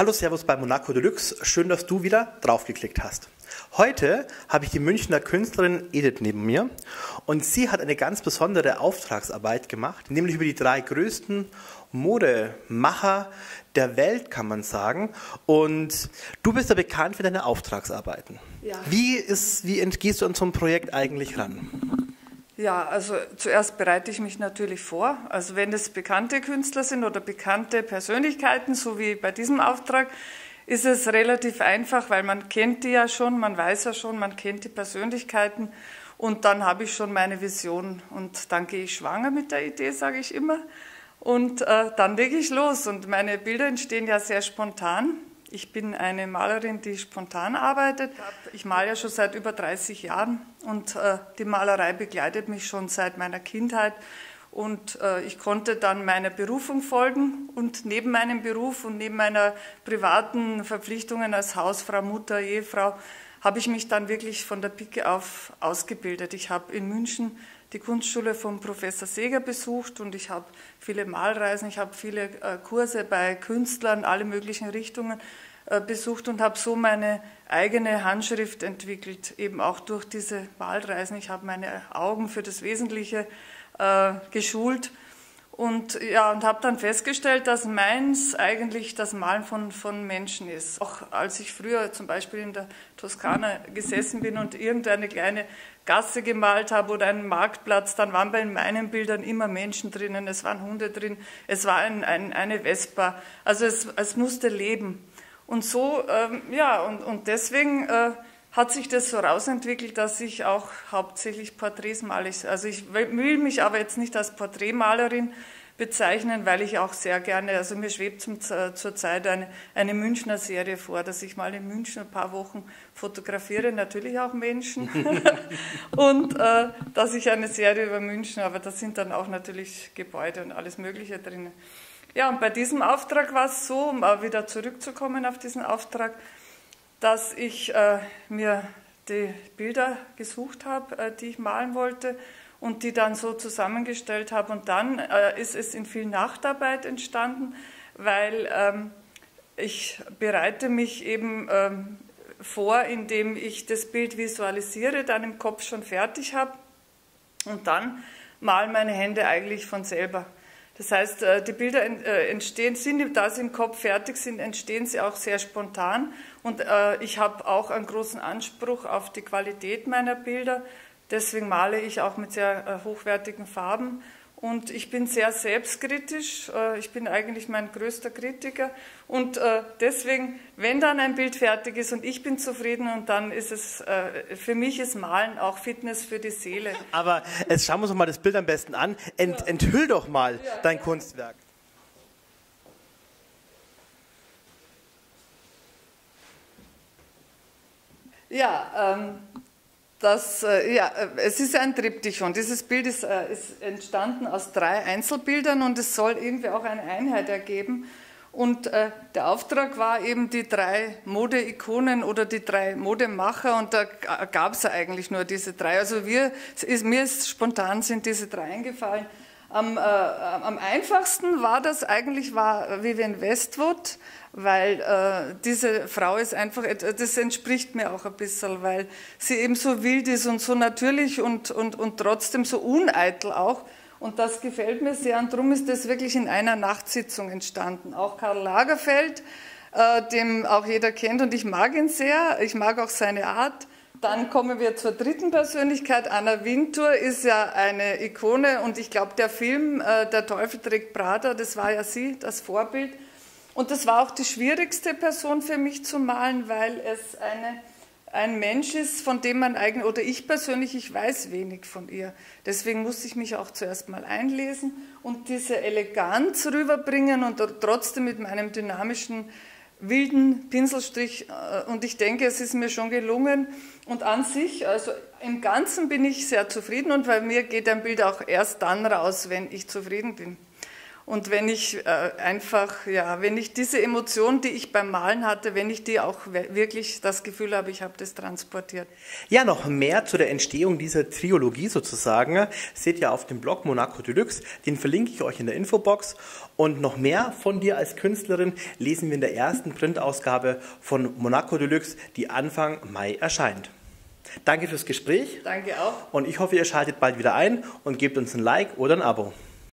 Hallo, Servus bei Monaco Deluxe. Schön, dass du wieder draufgeklickt hast. Heute habe ich die Münchner Künstlerin Edith neben mir und sie hat eine ganz besondere Auftragsarbeit gemacht, nämlich über die drei größten Modemacher der Welt, kann man sagen. Und du bist ja bekannt für deine Auftragsarbeiten. Ja. Wie, ist, wie entgehst du an so ein Projekt eigentlich ran? Ja, also zuerst bereite ich mich natürlich vor. Also wenn es bekannte Künstler sind oder bekannte Persönlichkeiten, so wie bei diesem Auftrag, ist es relativ einfach, weil man kennt die ja schon, man weiß ja schon, man kennt die Persönlichkeiten und dann habe ich schon meine Vision und dann gehe ich schwanger mit der Idee, sage ich immer. Und äh, dann lege ich los und meine Bilder entstehen ja sehr spontan. Ich bin eine Malerin, die spontan arbeitet. Ich male ja schon seit über 30 Jahren und äh, die Malerei begleitet mich schon seit meiner Kindheit. Und äh, ich konnte dann meiner Berufung folgen und neben meinem Beruf und neben meiner privaten Verpflichtungen als Hausfrau, Mutter, Ehefrau habe ich mich dann wirklich von der Pike auf ausgebildet. Ich habe in München die Kunstschule von Professor Seeger besucht und ich habe viele Malreisen, ich habe viele äh, Kurse bei Künstlern, alle möglichen Richtungen besucht und habe so meine eigene Handschrift entwickelt, eben auch durch diese Malreisen. Ich habe meine Augen für das Wesentliche äh, geschult und, ja, und habe dann festgestellt, dass meins eigentlich das Malen von, von Menschen ist. Auch als ich früher zum Beispiel in der Toskana gesessen bin und irgendeine kleine Gasse gemalt habe oder einen Marktplatz, dann waren bei meinen Bildern immer Menschen drinnen, es waren Hunde drin, es war ein, ein, eine Vespa. Also es, es musste leben. Und so, ähm, ja, und, und deswegen äh, hat sich das so rausentwickelt, dass ich auch hauptsächlich Porträts male. Also ich will mich aber jetzt nicht als Porträtmalerin bezeichnen, weil ich auch sehr gerne, also mir schwebt zum, zurzeit eine, eine Münchner Serie vor, dass ich mal in München ein paar Wochen fotografiere, natürlich auch Menschen, und äh, dass ich eine Serie über München, aber da sind dann auch natürlich Gebäude und alles Mögliche drin. Ja, und bei diesem Auftrag war es so, um auch wieder zurückzukommen auf diesen Auftrag, dass ich äh, mir die Bilder gesucht habe, äh, die ich malen wollte und die dann so zusammengestellt habe. Und dann äh, ist es in viel Nachtarbeit entstanden, weil ähm, ich bereite mich eben ähm, vor, indem ich das Bild visualisiere, dann im Kopf schon fertig habe und dann malen meine Hände eigentlich von selber. Das heißt, äh, die Bilder äh, entstehen, sind, da sie im Kopf fertig sind, entstehen sie auch sehr spontan. Und äh, ich habe auch einen großen Anspruch auf die Qualität meiner Bilder. Deswegen male ich auch mit sehr hochwertigen Farben und ich bin sehr selbstkritisch. Äh, ich bin eigentlich mein größter Kritiker. Und äh, deswegen, wenn dann ein Bild fertig ist und ich bin zufrieden, und dann ist es, äh, für mich ist Malen auch Fitness für die Seele. Aber jetzt schauen wir uns mal das Bild am besten an. Ent, enthüll doch mal ja, dein. Kunstwerk. Ja, ähm, das, äh, ja, äh, es ist ein Triptychon. Dieses Bild ist, äh, ist, entstanden aus drei Einzelbildern und es soll irgendwie auch eine Einheit ergeben. Und äh, der Auftrag war eben die drei Modeikonen oder die drei Modemacher und da gab es eigentlich nur diese drei. Also wir, ist, mir ist spontan sind diese drei eingefallen. Am, äh, am einfachsten war das eigentlich war Vivienne Westwood, weil äh, diese Frau ist einfach, das entspricht mir auch ein bisschen, weil sie eben so wild ist und so natürlich und, und, und trotzdem so uneitel auch. Und das gefällt mir sehr und darum ist das wirklich in einer Nachtsitzung entstanden. Auch Karl Lagerfeld, äh, dem auch jeder kennt und ich mag ihn sehr, ich mag auch seine Art. Dann kommen wir zur dritten Persönlichkeit. Anna Wintour ist ja eine Ikone und ich glaube, der Film äh, Der Teufel trägt Prada, das war ja sie, das Vorbild. Und das war auch die schwierigste Person für mich zu malen, weil es eine, ein Mensch ist, von dem man eigentlich, oder ich persönlich, ich weiß wenig von ihr. Deswegen musste ich mich auch zuerst mal einlesen und diese Eleganz rüberbringen und trotzdem mit meinem dynamischen, wilden Pinselstrich. Äh, und ich denke, es ist mir schon gelungen. Und an sich, also im Ganzen bin ich sehr zufrieden und bei mir geht ein Bild auch erst dann raus, wenn ich zufrieden bin. Und wenn ich äh, einfach, ja, wenn ich diese Emotion, die ich beim Malen hatte, wenn ich die auch wirklich das Gefühl habe, ich habe das transportiert. Ja, noch mehr zu der Entstehung dieser Triologie sozusagen seht ihr auf dem Blog Monaco Deluxe. Den verlinke ich euch in der Infobox. Und noch mehr von dir als Künstlerin lesen wir in der ersten Printausgabe von Monaco Deluxe, die Anfang Mai erscheint. Danke fürs Gespräch. Danke auch. Und ich hoffe, ihr schaltet bald wieder ein und gebt uns ein Like oder ein Abo.